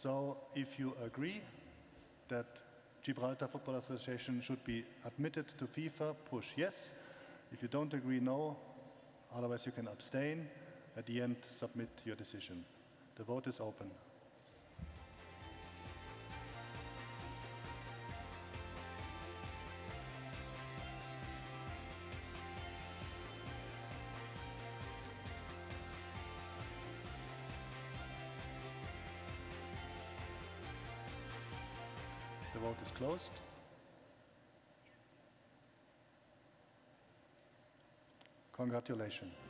So if you agree that Gibraltar Football Association should be admitted to FIFA, push yes. If you don't agree, no. Otherwise, you can abstain. At the end, submit your decision. The vote is open. The vote is closed. Congratulations.